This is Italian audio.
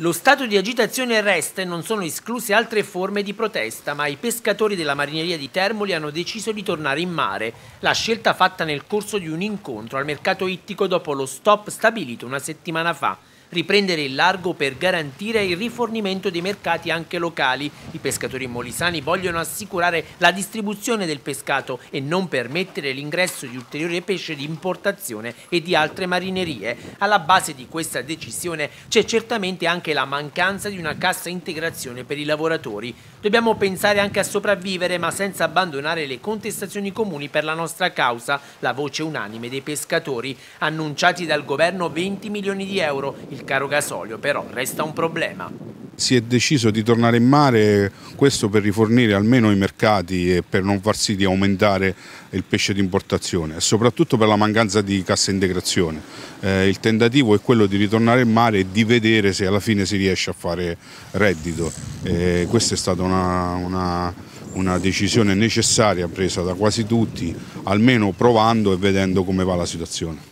Lo stato di agitazione resta e non sono escluse altre forme di protesta, ma i pescatori della marineria di Termoli hanno deciso di tornare in mare. La scelta fatta nel corso di un incontro al mercato ittico dopo lo stop stabilito una settimana fa riprendere il largo per garantire il rifornimento dei mercati anche locali. I pescatori molisani vogliono assicurare la distribuzione del pescato e non permettere l'ingresso di ulteriore pesce di importazione e di altre marinerie. Alla base di questa decisione c'è certamente anche la mancanza di una cassa integrazione per i lavoratori. Dobbiamo pensare anche a sopravvivere ma senza abbandonare le contestazioni comuni per la nostra causa, la voce unanime dei pescatori, annunciati dal governo 20 milioni di euro. Il caro gasolio però resta un problema. Si è deciso di tornare in mare, questo per rifornire almeno i mercati e per non far sì di aumentare il pesce di importazione soprattutto per la mancanza di cassa integrazione. Eh, il tentativo è quello di ritornare in mare e di vedere se alla fine si riesce a fare reddito. Eh, questa è stata una, una, una decisione necessaria presa da quasi tutti, almeno provando e vedendo come va la situazione.